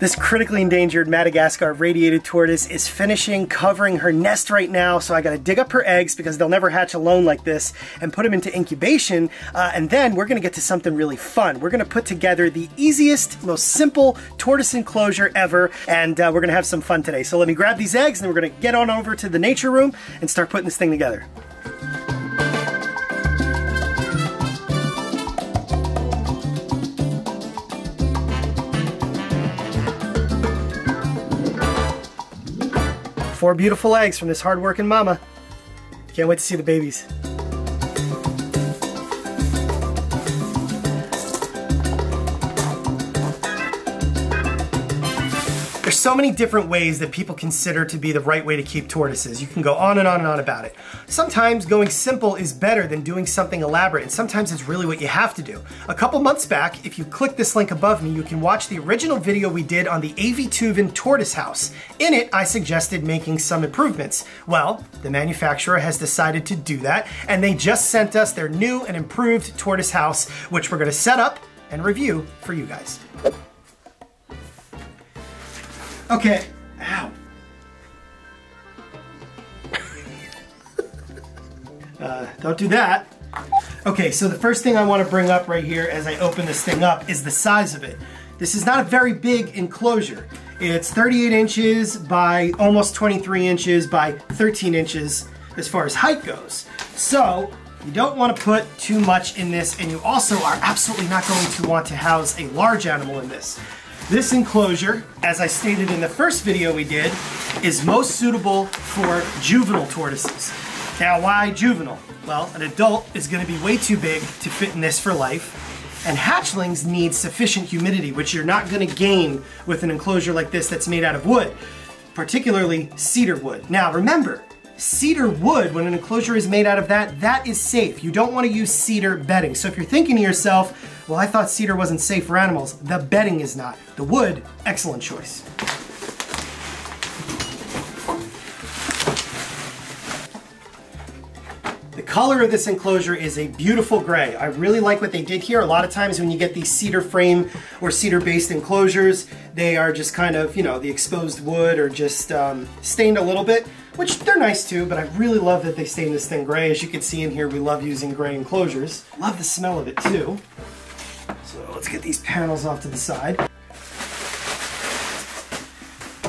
This critically endangered Madagascar radiated tortoise is finishing covering her nest right now, so I gotta dig up her eggs because they'll never hatch alone like this and put them into incubation, uh, and then we're gonna get to something really fun. We're gonna put together the easiest, most simple tortoise enclosure ever, and uh, we're gonna have some fun today. So let me grab these eggs and we're gonna get on over to the nature room and start putting this thing together. Four beautiful eggs from this hard-working mama. Can't wait to see the babies. So many different ways that people consider to be the right way to keep tortoises. You can go on and on and on about it. Sometimes going simple is better than doing something elaborate, and sometimes it's really what you have to do. A couple months back, if you click this link above me, you can watch the original video we did on the Aivituvin tortoise house. In it, I suggested making some improvements. Well, the manufacturer has decided to do that, and they just sent us their new and improved tortoise house, which we're gonna set up and review for you guys. Okay. Ow. uh, don't do that. Okay, so the first thing I want to bring up right here as I open this thing up is the size of it. This is not a very big enclosure. It's 38 inches by almost 23 inches by 13 inches as far as height goes. So you don't want to put too much in this and you also are absolutely not going to want to house a large animal in this. This enclosure, as I stated in the first video we did, is most suitable for juvenile tortoises. Now why juvenile? Well, an adult is going to be way too big to fit in this for life, and hatchlings need sufficient humidity, which you're not going to gain with an enclosure like this that's made out of wood, particularly cedar wood. Now remember, cedar wood, when an enclosure is made out of that, that is safe. You don't want to use cedar bedding. So if you're thinking to yourself, well, I thought cedar wasn't safe for animals, the bedding is not. The wood, excellent choice. The color of this enclosure is a beautiful gray. I really like what they did here. A lot of times when you get these cedar frame or cedar based enclosures, they are just kind of, you know, the exposed wood or just um, stained a little bit which they're nice too, but I really love that they stain this thing gray. As you can see in here, we love using gray enclosures. Love the smell of it too. So let's get these panels off to the side.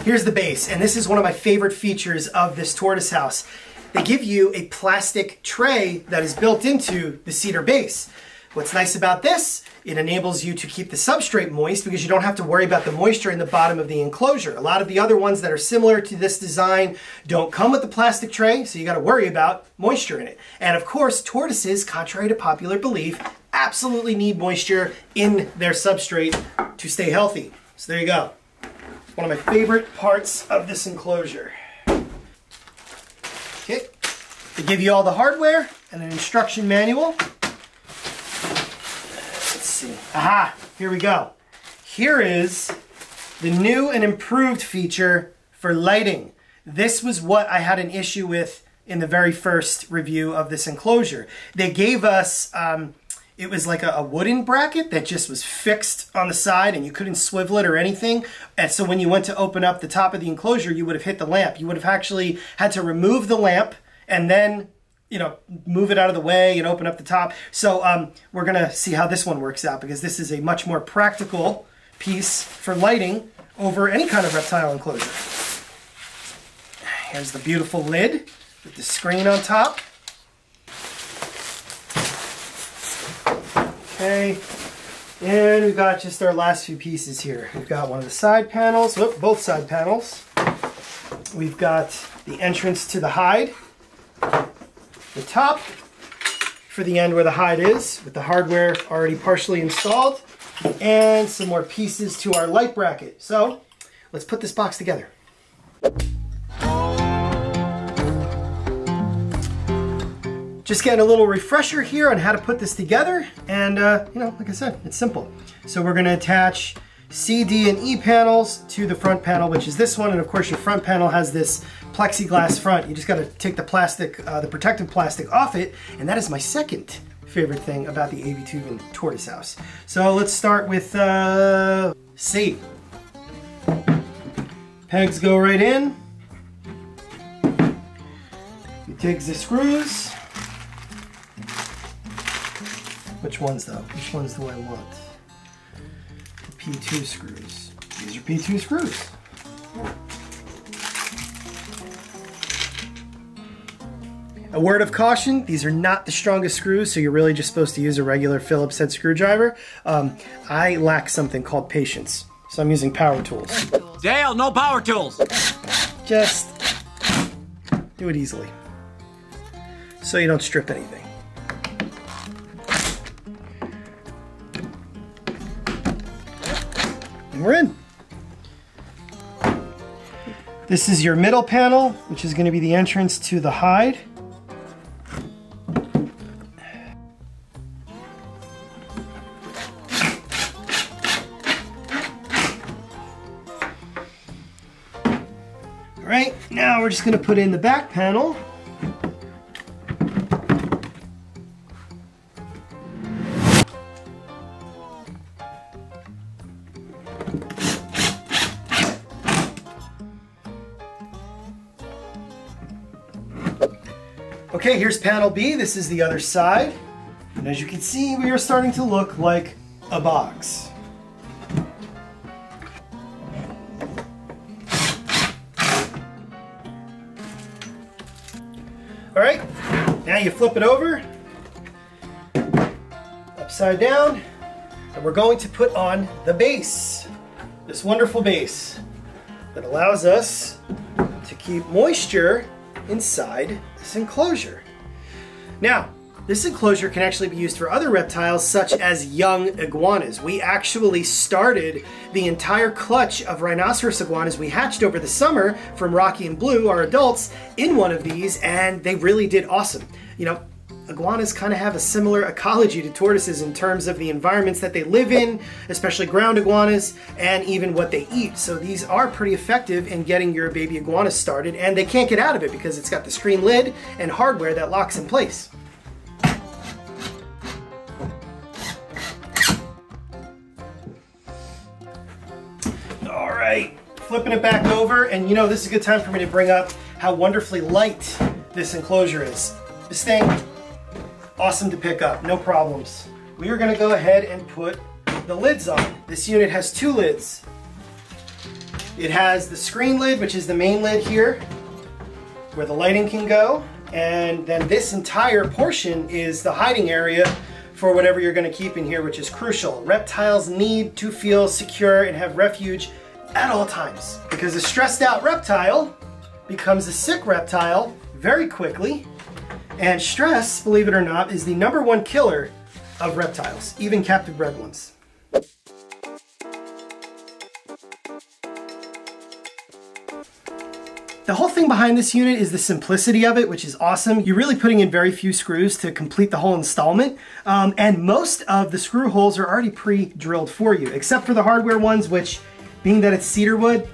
Here's the base, and this is one of my favorite features of this tortoise house. They give you a plastic tray that is built into the cedar base. What's nice about this, it enables you to keep the substrate moist because you don't have to worry about the moisture in the bottom of the enclosure. A lot of the other ones that are similar to this design don't come with the plastic tray, so you gotta worry about moisture in it. And of course, tortoises, contrary to popular belief, absolutely need moisture in their substrate to stay healthy. So there you go. One of my favorite parts of this enclosure. Okay, they give you all the hardware and an instruction manual see. Aha, here we go. Here is the new and improved feature for lighting. This was what I had an issue with in the very first review of this enclosure. They gave us, um, it was like a, a, wooden bracket that just was fixed on the side and you couldn't swivel it or anything. And so when you went to open up the top of the enclosure, you would have hit the lamp. You would have actually had to remove the lamp and then you know, move it out of the way and open up the top. So um, we're gonna see how this one works out because this is a much more practical piece for lighting over any kind of reptile enclosure. Here's the beautiful lid with the screen on top. Okay, and we've got just our last few pieces here. We've got one of the side panels, whoop, both side panels. We've got the entrance to the hide the top for the end where the hide is with the hardware already partially installed and some more pieces to our light bracket. So let's put this box together. Just getting a little refresher here on how to put this together and uh, you know like I said it's simple. So we're going to attach C, D, and E panels to the front panel, which is this one. And of course your front panel has this plexiglass front. You just gotta take the plastic, uh, the protective plastic off it. And that is my second favorite thing about the Aivituvin tortoise house. So let's start with uh, C. Pegs go right in. You take the screws. Which ones though? Which ones do I want? The P2 screws. These are P2 screws. A word of caution, these are not the strongest screws, so you're really just supposed to use a regular Phillips head screwdriver. Um, I lack something called patience, so I'm using power tools. Dale, no power tools! Just do it easily, so you don't strip anything. And we're in. This is your middle panel, which is going to be the entrance to the hide. All right, now we're just going to put in the back panel. Okay, here's panel B. This is the other side. And as you can see, we are starting to look like a box. All right, now you flip it over, upside down, and we're going to put on the base. This wonderful base that allows us to keep moisture inside this enclosure. Now, this enclosure can actually be used for other reptiles such as young iguanas. We actually started the entire clutch of rhinoceros iguanas we hatched over the summer from Rocky and Blue, our adults, in one of these and they really did awesome. You know, iguanas kind of have a similar ecology to tortoises in terms of the environments that they live in, especially ground iguanas, and even what they eat. So these are pretty effective in getting your baby iguana started, and they can't get out of it because it's got the screen lid and hardware that locks in place. All right, flipping it back over, and you know, this is a good time for me to bring up how wonderfully light this enclosure is. This thing, awesome to pick up, no problems. We are gonna go ahead and put the lids on. This unit has two lids. It has the screen lid, which is the main lid here, where the lighting can go. And then this entire portion is the hiding area for whatever you're gonna keep in here, which is crucial. Reptiles need to feel secure and have refuge at all times because a stressed out reptile becomes a sick reptile very quickly. And stress, believe it or not, is the number one killer of reptiles, even captive bred ones. The whole thing behind this unit is the simplicity of it, which is awesome. You're really putting in very few screws to complete the whole installment. Um, and most of the screw holes are already pre-drilled for you, except for the hardware ones, which being that it's cedar wood,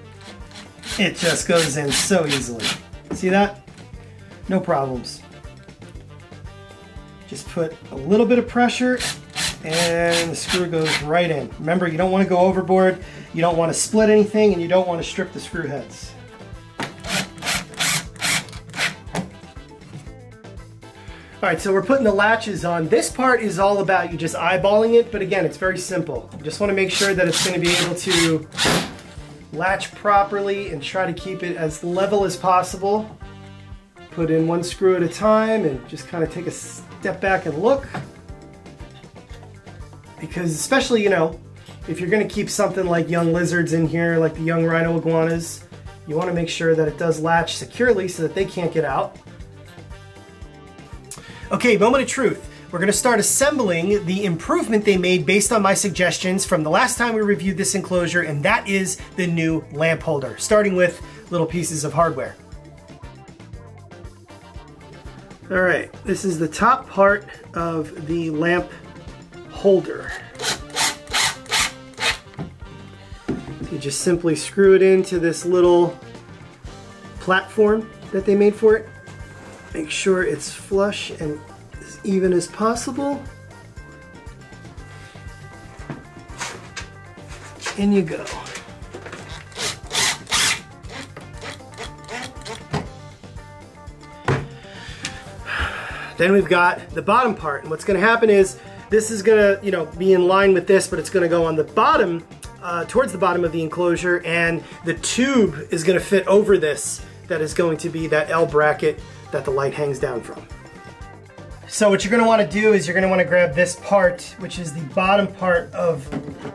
it just goes in so easily. See that? No problems. Just put a little bit of pressure and the screw goes right in. Remember, you don't want to go overboard, you don't want to split anything, and you don't want to strip the screw heads. All right, so we're putting the latches on. This part is all about you just eyeballing it, but again, it's very simple. You just want to make sure that it's going to be able to latch properly and try to keep it as level as possible. Put in one screw at a time and just kind of take a step back and look. Because especially, you know, if you're going to keep something like young lizards in here, like the young rhino iguanas, you want to make sure that it does latch securely so that they can't get out. Okay, moment of truth. We're gonna start assembling the improvement they made based on my suggestions from the last time we reviewed this enclosure, and that is the new lamp holder, starting with little pieces of hardware. All right, this is the top part of the lamp holder. You just simply screw it into this little platform that they made for it. Make sure it's flush and as even as possible. In you go. Then we've got the bottom part. And what's gonna happen is this is gonna, you know, be in line with this, but it's gonna go on the bottom, uh, towards the bottom of the enclosure, and the tube is gonna fit over this that is going to be that L bracket that the light hangs down from. So what you're gonna wanna do is you're gonna wanna grab this part, which is the bottom part of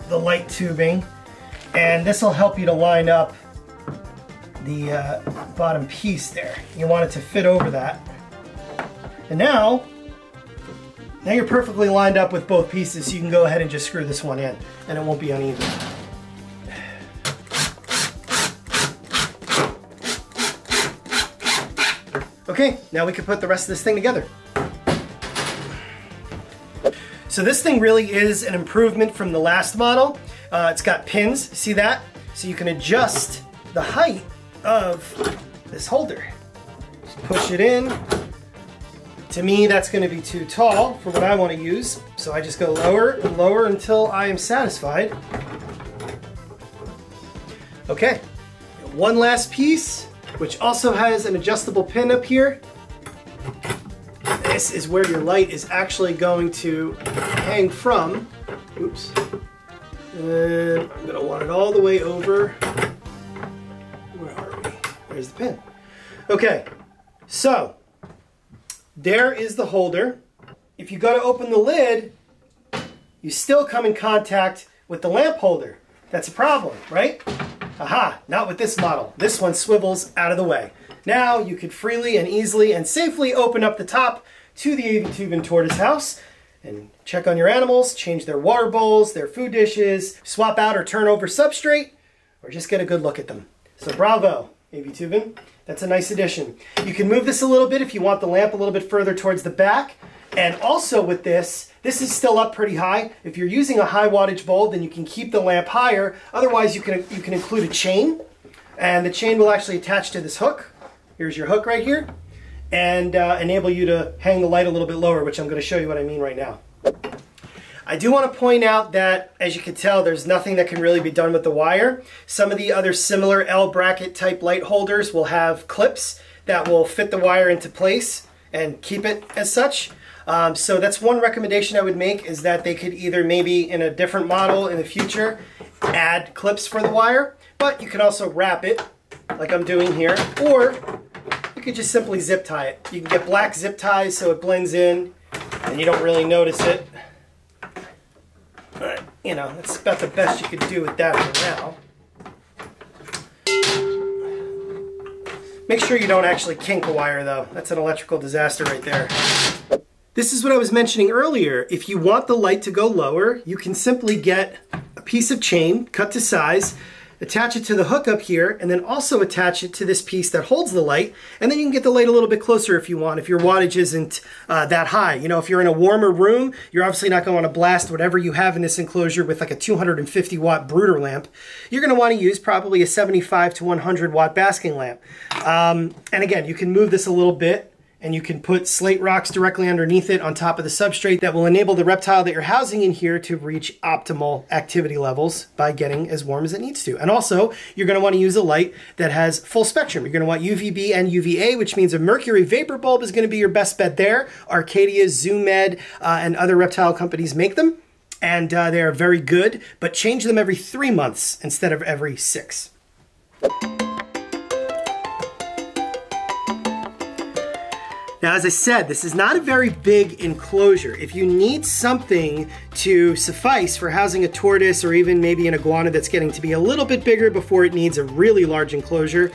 the light tubing, and this will help you to line up the uh, bottom piece there. You want it to fit over that. And now, now you're perfectly lined up with both pieces, so you can go ahead and just screw this one in, and it won't be uneven. Okay, now we can put the rest of this thing together. So this thing really is an improvement from the last model. Uh, it's got pins, see that? So you can adjust the height of this holder. Just push it in. To me, that's gonna be too tall for what I wanna use. So I just go lower and lower until I am satisfied. Okay, one last piece, which also has an adjustable pin up here. This is where your light is actually going to hang from. Oops. And I'm gonna want it all the way over. Where are we? There's the pin. Okay, so there is the holder. If you go to open the lid, you still come in contact with the lamp holder. That's a problem, right? Aha, not with this model. This one swivels out of the way. Now you could freely and easily and safely open up the top to the Aivituvin Tortoise house and check on your animals, change their water bowls, their food dishes, swap out or turn over substrate, or just get a good look at them. So bravo, Aivituvin. That's a nice addition. You can move this a little bit if you want the lamp a little bit further towards the back. And also with this, this is still up pretty high. If you're using a high wattage bulb, then you can keep the lamp higher. Otherwise, you can, you can include a chain. And the chain will actually attach to this hook. Here's your hook right here and uh, enable you to hang the light a little bit lower, which I'm going to show you what I mean right now. I do want to point out that, as you can tell, there's nothing that can really be done with the wire. Some of the other similar L bracket type light holders will have clips that will fit the wire into place and keep it as such. Um, so that's one recommendation I would make is that they could either maybe in a different model in the future add clips for the wire, but you can also wrap it like I'm doing here, or you could just simply zip tie it. You can get black zip ties so it blends in and you don't really notice it. But, you know, that's about the best you could do with that for now. Make sure you don't actually kink a wire though. That's an electrical disaster right there. This is what I was mentioning earlier. If you want the light to go lower, you can simply get a piece of chain cut to size attach it to the hook up here, and then also attach it to this piece that holds the light, and then you can get the light a little bit closer if you want, if your wattage isn't uh, that high. You know, if you're in a warmer room, you're obviously not going to want to blast whatever you have in this enclosure with like a 250 watt brooder lamp. You're going to want to use probably a 75 to 100 watt basking lamp. Um, and again, you can move this a little bit and you can put slate rocks directly underneath it on top of the substrate that will enable the reptile that you're housing in here to reach optimal activity levels by getting as warm as it needs to. And also, you're going to want to use a light that has full spectrum. You're going to want UVB and UVA, which means a mercury vapor bulb is going to be your best bet there. Arcadia, Zoo Med, uh, and other reptile companies make them. And uh, they are very good, but change them every three months instead of every six. Now, as I said, this is not a very big enclosure. If you need something to suffice for housing a tortoise or even maybe an iguana that's getting to be a little bit bigger before it needs a really large enclosure,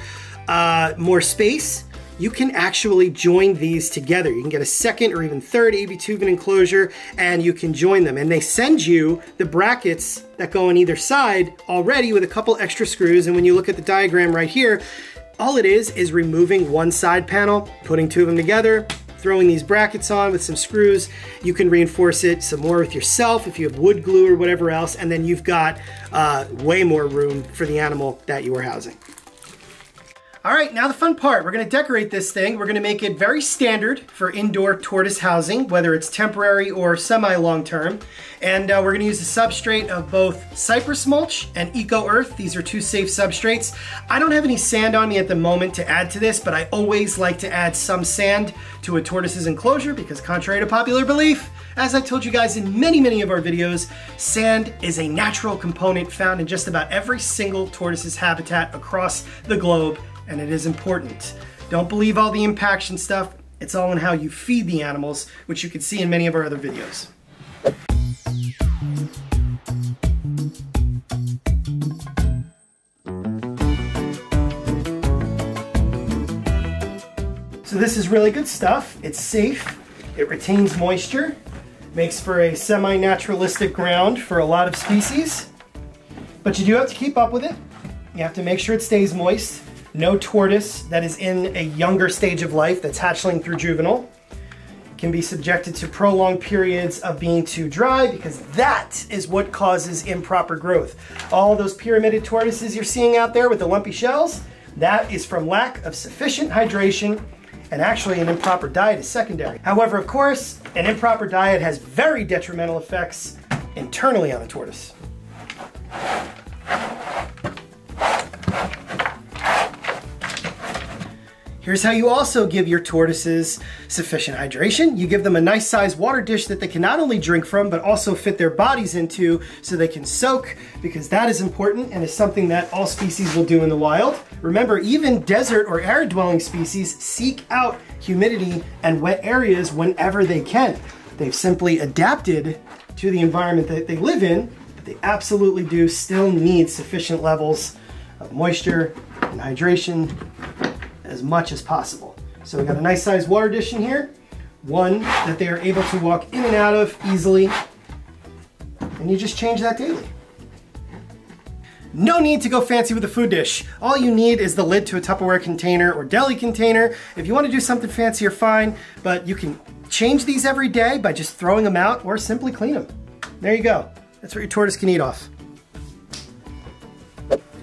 uh, more space, you can actually join these together. You can get a second or even third Aivituvin enclosure and you can join them. And they send you the brackets that go on either side already with a couple extra screws. And when you look at the diagram right here, all it is is removing one side panel, putting two of them together, throwing these brackets on with some screws. You can reinforce it some more with yourself if you have wood glue or whatever else, and then you've got uh, way more room for the animal that you are housing. All right, now the fun part. We're gonna decorate this thing. We're gonna make it very standard for indoor tortoise housing, whether it's temporary or semi-long term. And uh, we're gonna use a substrate of both cypress mulch and eco earth. These are two safe substrates. I don't have any sand on me at the moment to add to this, but I always like to add some sand to a tortoise's enclosure because contrary to popular belief, as I told you guys in many, many of our videos, sand is a natural component found in just about every single tortoise's habitat across the globe and it is important. Don't believe all the impaction stuff. It's all in how you feed the animals, which you can see in many of our other videos. So this is really good stuff. It's safe, it retains moisture, makes for a semi-naturalistic ground for a lot of species. But you do have to keep up with it. You have to make sure it stays moist no tortoise that is in a younger stage of life that's hatchling through juvenile can be subjected to prolonged periods of being too dry because that is what causes improper growth. All those pyramided tortoises you're seeing out there with the lumpy shells, that is from lack of sufficient hydration and actually an improper diet is secondary. However, of course, an improper diet has very detrimental effects internally on the tortoise. Here's how you also give your tortoises sufficient hydration. You give them a nice sized water dish that they can not only drink from, but also fit their bodies into so they can soak, because that is important and is something that all species will do in the wild. Remember, even desert or arid dwelling species seek out humidity and wet areas whenever they can. They've simply adapted to the environment that they live in, but they absolutely do still need sufficient levels of moisture and hydration as much as possible. So we got a nice sized water dish in here, one that they are able to walk in and out of easily, and you just change that daily. No need to go fancy with a food dish. All you need is the lid to a Tupperware container or deli container. If you want to do something fancier, fine, but you can change these every day by just throwing them out or simply clean them. There you go. That's what your tortoise can eat off.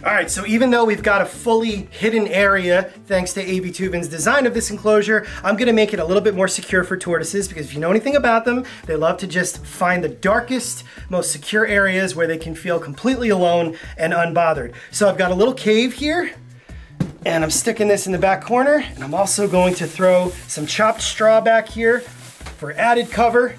All right, so even though we've got a fully hidden area thanks to Aivituvin's design of this enclosure, I'm gonna make it a little bit more secure for tortoises because if you know anything about them, they love to just find the darkest, most secure areas where they can feel completely alone and unbothered. So I've got a little cave here and I'm sticking this in the back corner and I'm also going to throw some chopped straw back here for added cover.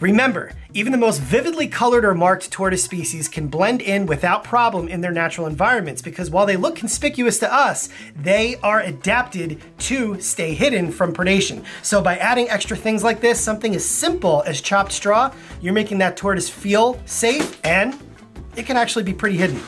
Remember, even the most vividly colored or marked tortoise species can blend in without problem in their natural environments because while they look conspicuous to us, they are adapted to stay hidden from predation. So by adding extra things like this, something as simple as chopped straw, you're making that tortoise feel safe and it can actually be pretty hidden.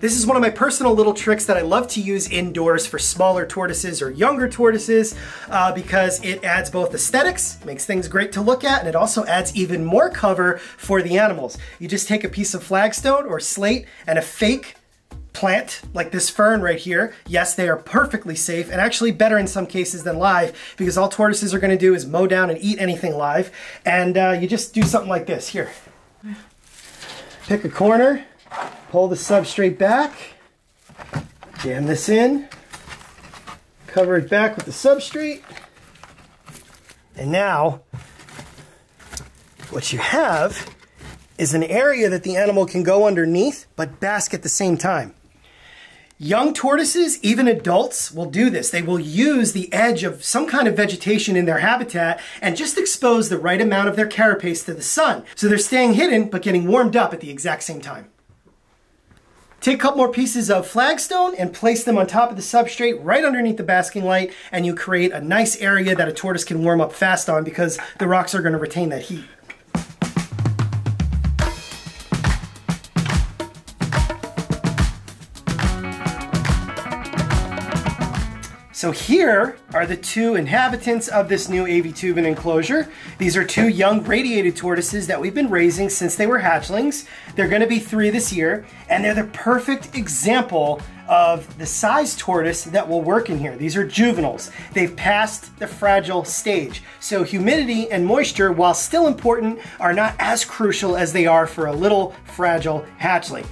This is one of my personal little tricks that I love to use indoors for smaller tortoises or younger tortoises uh, because it adds both aesthetics, makes things great to look at, and it also adds even more cover for the animals. You just take a piece of flagstone or slate and a fake plant like this fern right here. Yes, they are perfectly safe and actually better in some cases than live because all tortoises are gonna do is mow down and eat anything live. And uh, you just do something like this. Here, pick a corner, Pull the substrate back, jam this in, cover it back with the substrate, and now what you have is an area that the animal can go underneath but bask at the same time. Young tortoises, even adults, will do this. They will use the edge of some kind of vegetation in their habitat and just expose the right amount of their carapace to the sun. So they're staying hidden but getting warmed up at the exact same time. Take a couple more pieces of flagstone and place them on top of the substrate right underneath the basking light and you create a nice area that a tortoise can warm up fast on because the rocks are going to retain that heat. So here are the two inhabitants of this new Aivituvin enclosure. These are two young radiated tortoises that we've been raising since they were hatchlings. They're gonna be three this year, and they're the perfect example of the size tortoise that will work in here. These are juveniles. They've passed the fragile stage. So humidity and moisture, while still important, are not as crucial as they are for a little fragile hatchling.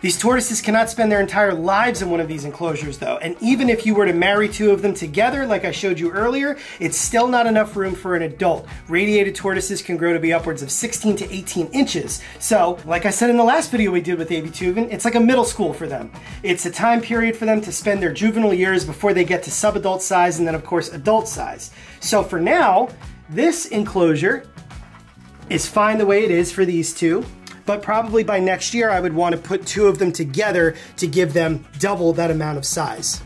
These tortoises cannot spend their entire lives in one of these enclosures though, and even if you were to marry two of them together, like I showed you earlier, it's still not enough room for an adult. Radiated tortoises can grow to be upwards of 16 to 18 inches. So, like I said in the last video we did with Aivituvin, it's like a middle school for them. It's a time period for them to spend their juvenile years before they get to subadult size and then of course adult size. So for now, this enclosure is fine the way it is for these two but probably by next year I would want to put two of them together to give them double that amount of size.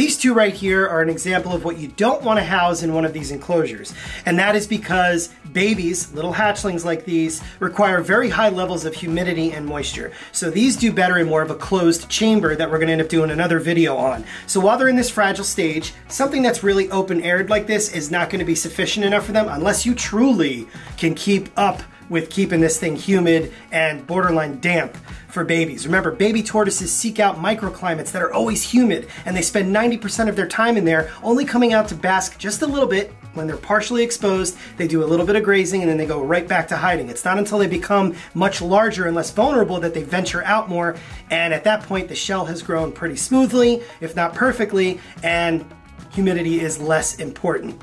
These two right here are an example of what you don't want to house in one of these enclosures. And that is because babies, little hatchlings like these, require very high levels of humidity and moisture. So these do better in more of a closed chamber that we're going to end up doing another video on. So while they're in this fragile stage, something that's really open-aired like this is not going to be sufficient enough for them unless you truly can keep up with keeping this thing humid and borderline damp for babies. Remember, baby tortoises seek out microclimates that are always humid, and they spend 90% of their time in there, only coming out to bask just a little bit when they're partially exposed, they do a little bit of grazing and then they go right back to hiding. It's not until they become much larger and less vulnerable that they venture out more. And at that point, the shell has grown pretty smoothly, if not perfectly, and humidity is less important.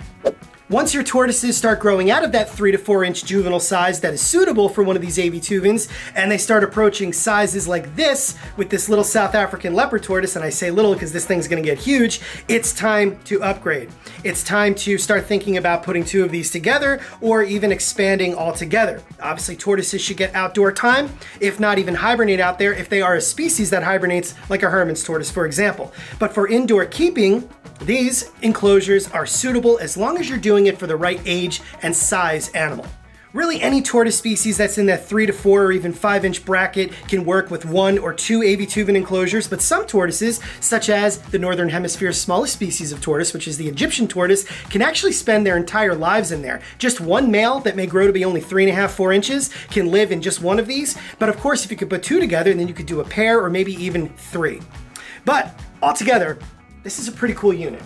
Once your tortoises start growing out of that three to four inch juvenile size that is suitable for one of these Aivituvins, and they start approaching sizes like this with this little South African leopard tortoise, and I say little because this thing's gonna get huge, it's time to upgrade. It's time to start thinking about putting two of these together or even expanding altogether. Obviously, tortoises should get outdoor time, if not even hibernate out there if they are a species that hibernates like a Hermann's tortoise, for example. But for indoor keeping, these enclosures are suitable as long as you're doing it for the right age and size animal. Really any tortoise species that's in that three to four or even five inch bracket can work with one or two Aivituvin enclosures, but some tortoises, such as the Northern Hemisphere's smallest species of tortoise, which is the Egyptian tortoise, can actually spend their entire lives in there. Just one male that may grow to be only three and a half, four inches can live in just one of these. But of course, if you could put two together, then you could do a pair or maybe even three. But altogether, this is a pretty cool unit.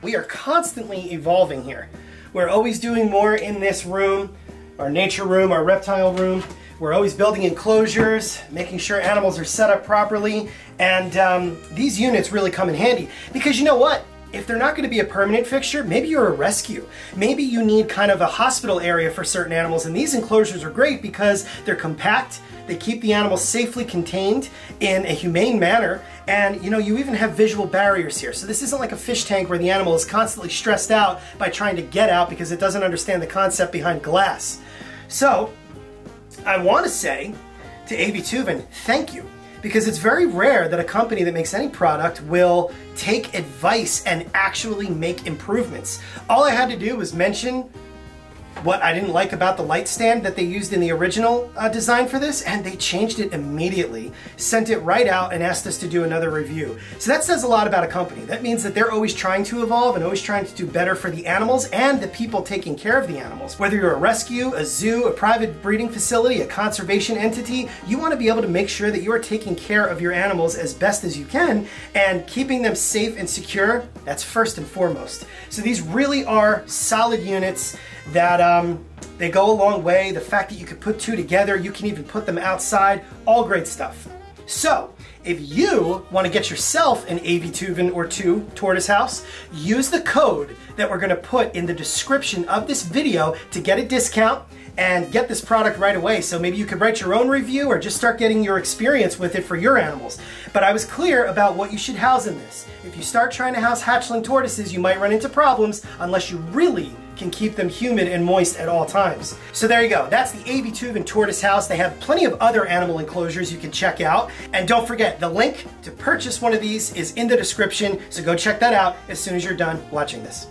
We are constantly evolving here. We're always doing more in this room, our nature room, our reptile room. We're always building enclosures, making sure animals are set up properly, and um, these units really come in handy because you know what? If they're not going to be a permanent fixture, maybe you're a rescue. Maybe you need kind of a hospital area for certain animals, and these enclosures are great because they're compact, they keep the animals safely contained in a humane manner, and you know, you even have visual barriers here. So this isn't like a fish tank where the animal is constantly stressed out by trying to get out because it doesn't understand the concept behind glass. So, I want to say to Aivituvin, thank you. Because it's very rare that a company that makes any product will take advice and actually make improvements. All I had to do was mention what I didn't like about the light stand that they used in the original uh, design for this, and they changed it immediately, sent it right out, and asked us to do another review. So that says a lot about a company. That means that they're always trying to evolve and always trying to do better for the animals and the people taking care of the animals. Whether you're a rescue, a zoo, a private breeding facility, a conservation entity, you want to be able to make sure that you are taking care of your animals as best as you can and keeping them safe and secure, that's first and foremost. So these really are solid units that um, they go a long way. The fact that you can put two together, you can even put them outside, all great stuff. So, if you want to get yourself an Aivituvin or two tortoise house, use the code that we're going to put in the description of this video to get a discount and get this product right away. So maybe you could write your own review or just start getting your experience with it for your animals. But I was clear about what you should house in this. If you start trying to house hatchling tortoises, you might run into problems unless you really can keep them humid and moist at all times. So there you go. That's the AV and Tortoise House. They have plenty of other animal enclosures you can check out. And don't forget, the link to purchase one of these is in the description, so go check that out as soon as you're done watching this.